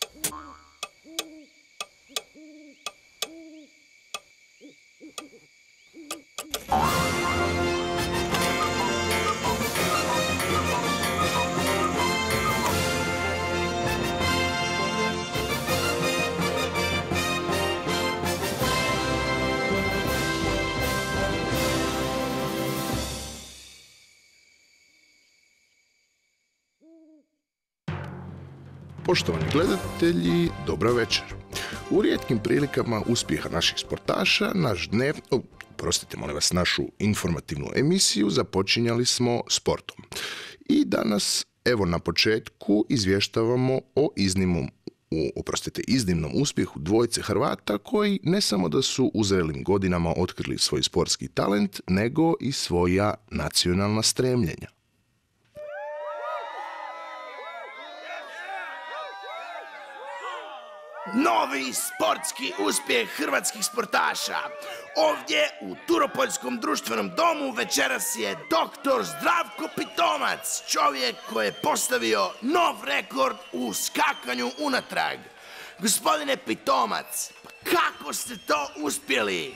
Thank you. Poštovani gledatelji, dobra večer. U rijetkim prilikama uspjeha naših sportaša, naš dnev, prostite molim vas, našu informativnu emisiju započinjali smo sportom. I danas, evo na početku, izvještavamo o iznimnom u, oprostite, iznimnom uspjehu dvojice Hrvata koji ne samo da su u zrelim godinama otkrili svoj sportski talent, nego i svoja nacionalna stremljenja. Novi sportski uspjeh hrvatskih sportaša. Ovdje u Turopoljskom društvenom domu večeras je doktor Zdravko Pitomac, čovjek koji je postavio nov rekord u skakanju unatrag. Gospodine Pitomac, kako ste to uspjeli?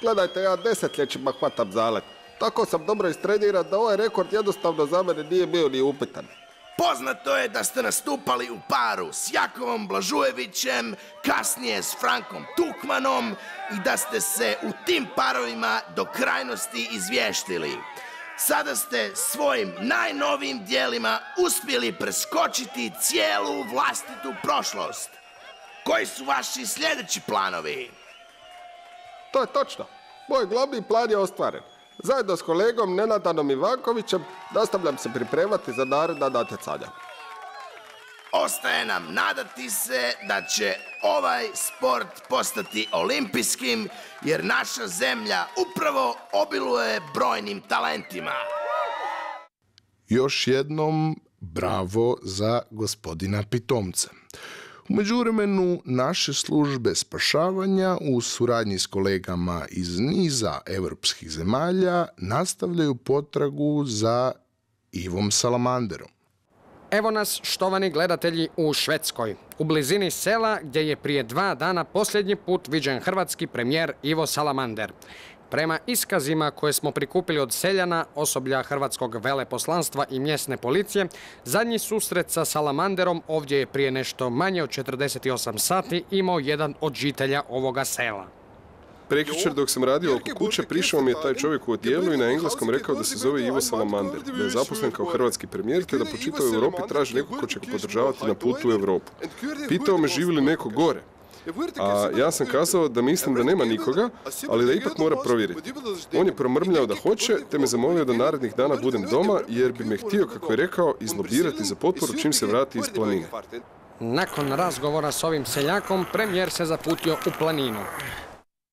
Gledajte, ja desetljećima hvatam zalet. Tako sam dobro istreniran da ovaj rekord jednostavno za mene nije bio ni upitan. Poznato je da ste nastupali u paru s Jakovom Blažujevićem, kasnije s Frankom Tukmanom i da ste se u tim parovima do krajnosti izvještili. Sada ste svojim najnovijim dijelima uspjeli preskočiti cijelu vlastitu prošlost. Koji su vaši sljedeći planovi? To je točno. Moj glavni plan je ostvaren. Zajedno s kolegom Nenadanom Ivankovićem nastavljam se pripremati za naredna natjecanja. Ostaje nam nadati se da će ovaj sport postati olimpijskim jer naša zemlja upravo obiluje brojnim talentima. Još jednom bravo za gospodina Pitomca. U međuvremenu naše službe spašavanja u suradnji s kolegama iz niza europskih zemalja nastavljaju potragu za Ivom Salamanderom. Evo nas, štovani gledatelji, u Švedskoj, u blizini sela gdje je prije dva dana posljednji put viđen hrvatski premijer Ivo Salamander. Prema iskazima koje smo prikupili od seljana, osoblja Hrvatskog veleposlanstva i mjesne policije, zadnji susret sa Salamanderom ovdje je prije nešto manje od 48 sati imao jedan od žitelja ovoga sela. Prekjučer dok sam radio oko kuće prišao mi je taj čovjek u odijelu i na engleskom rekao da se zove Ivo Salamander, da je zaposlen kao hrvatski premijer te da po čitavoj Europi traži nekog ko će ga podržavati na putu u Europu. Pitao me živi li neko gore, a ja sam kazao da mislim da nema nikoga, ali da ipak mora provjeriti. On je promrmljao da hoće, te me zamolio da narednih dana budem doma, jer bi me htio, kako je rekao, izlobirati za potporu čim se vrati iz planine. Nakon razgovora s ovim seljakom, premijer se zaputio u planinu.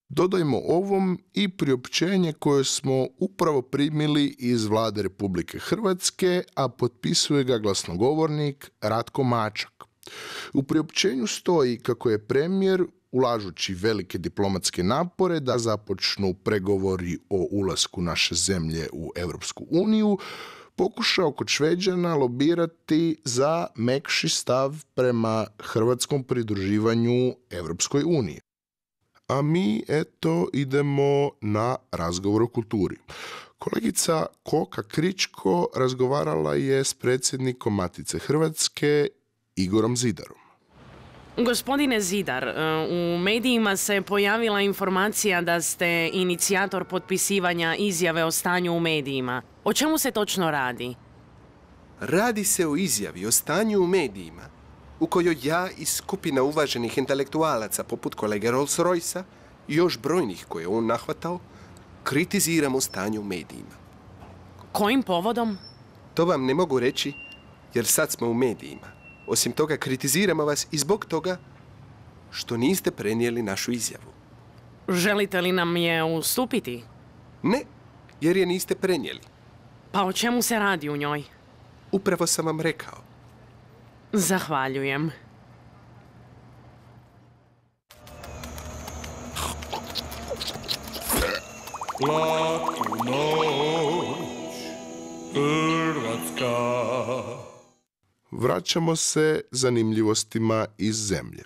Dodajmo ovom i priopćenje koje smo upravo primili iz vlade Republike Hrvatske, a potpisuje ga glasnogovornik Ratko Mačak. U priopćenju stoji kako je premijer ulažući velike diplomatske napore da započnu pregovori o ulasku naše zemlje u Europsku uniju, pokušao kod Šveđana lobirati za mekši stav prema hrvatskom pridruživanju Europskoj uniji. A mi, eto, idemo na razgovor o kulturi. Kolegica Koka Kričko razgovarala je s predsjednikom Matice Hrvatske Igorom Zidarom. Gospodine Zidar, e, u medijima se pojavila informacija da ste inicijator potpisivanja izjave o stanju u medijima. O čemu se točno radi? Radi se o izjavi o stanju u medijima u kojoj ja i skupina uvaženih intelektualaca poput kolege Rolls-Royce i još brojnih koje je on nahvatao, kritiziramo stanje u medijima. Kojim povodom? To vam ne mogu reći jer sad smo u medijima. Osim toga, kritiziramo vas i zbog toga što niste prenijeli našu izjavu. Želite li nam je ustupiti? Ne, jer je niste prenijeli. Pa o čemu se radi u njoj? Upravo sam vam rekao. Zahvaljujem. Laku noć, Hrvatska. Vraćamo se zanimljivostima iz zemlje.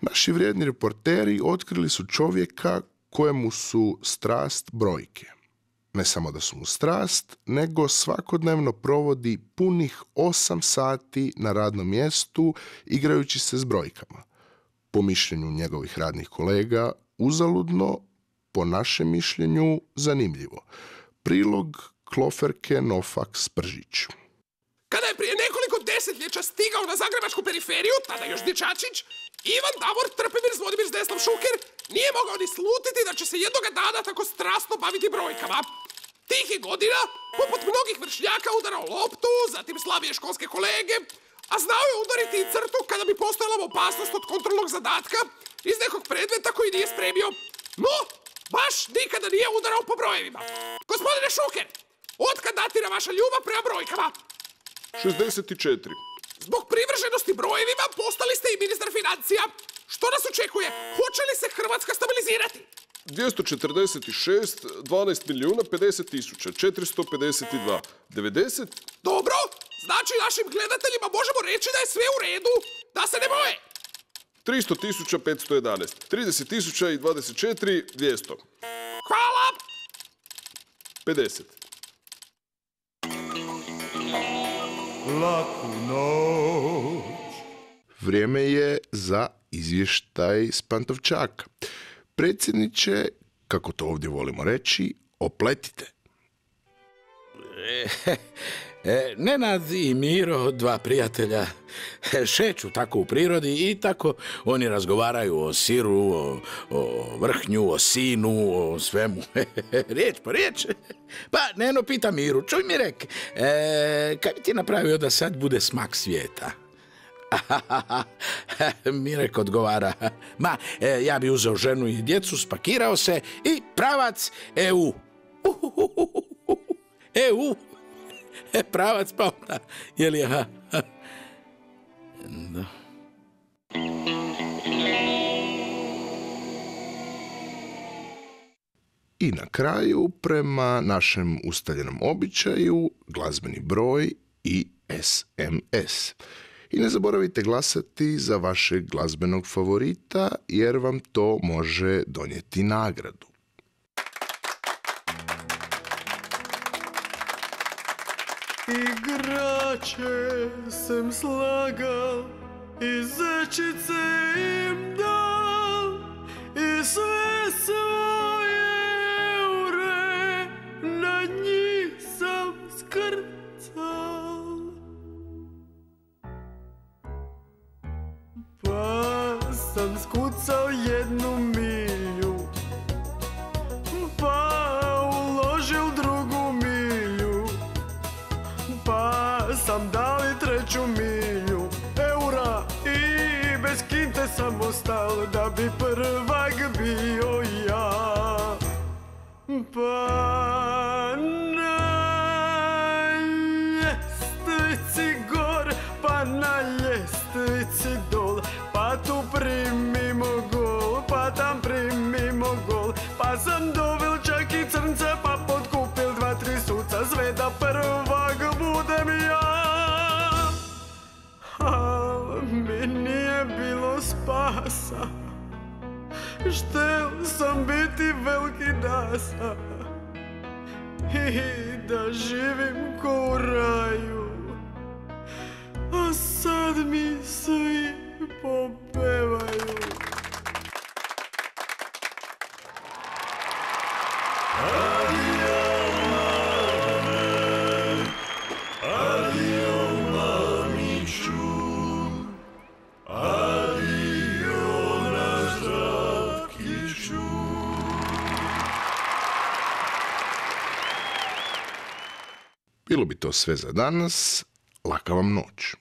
Naši vrijedni reporteri otkrili su čovjeka kojemu su strast brojke. Ne samo da su mu strast, nego svakodnevno provodi punih 8 sati na radnom mjestu igrajući se s brojkama. Po mišljenju njegovih radnih kolega, uzaludno, po našem mišljenju, zanimljivo. Prilog Kloferke Nofak Spržić. Kada je prije desetljeća stigao na zagrebačku periferiju, tada još dječačić, Ivan Davor Trpimir Zvonimir Zdeslav Šuker nije mogao ni slutiti da će se jednoga dana tako strasno baviti brojkama. Tih je godina, poput mnogih vršnjaka, udarao loptu, zatim slabije školske kolege, a znao je udariti i crtu kada bi postojala opasnost od kontrolnog zadatka iz nekog predmeta koji nije spremio. No, baš nikada nije udarao po brojevima. Gospodine Šuker, otkad datira vaša ljubav prema brojkama? 64. Zbog privrženosti brojevima postali ste i ministar financija. Što nas očekuje? Hoće li se Hrvatska stabilizirati? 246, 12 milijuna, 50 tisuća, 452, 90, Dobro, znači našim gledateljima možemo reći da je sve u redu, da se ne boje. 300 tisuća, 511, 30 tisuća i 24, 200, Hvala! 50. Laku noć. Vrijeme je za izvještaj s Pantovčaka. Predsjedniče, kako to ovdje volimo reći, opletite. E, Nenad i Miro, dva prijatelja, e, šeću tako u prirodi i tako oni razgovaraju o siru, o, o vrhnju, o sinu, o svemu. riječ po riječ. Pa, Neno pita Miru, čuj mi rek, e, kaj bi ti napravio da sad bude smak svijeta? Mirek odgovara, ma, e, ja bi uzeo ženu i djecu, spakirao se i pravac EU. EU. E, pravac pa onda, je li, aha. Da. I na kraju, prema našem ustaljenom običaju, glazbeni broj i SMS. I ne zaboravite glasati za vašeg glazbenog favorita, jer vam to može donijeti nagradu. Igrače sem slagal i zečice im dal i sve svoje eure na njih sam skrcal. Pa sam skucao jednu milju sam dao i treću milju eura i bez kinte sam ostal da bi spasa. Štel sam biti veliki dasa I da živim ko u raju. A sad mi svi popevaju Bilo bi to sve za danas. Laka vam noć.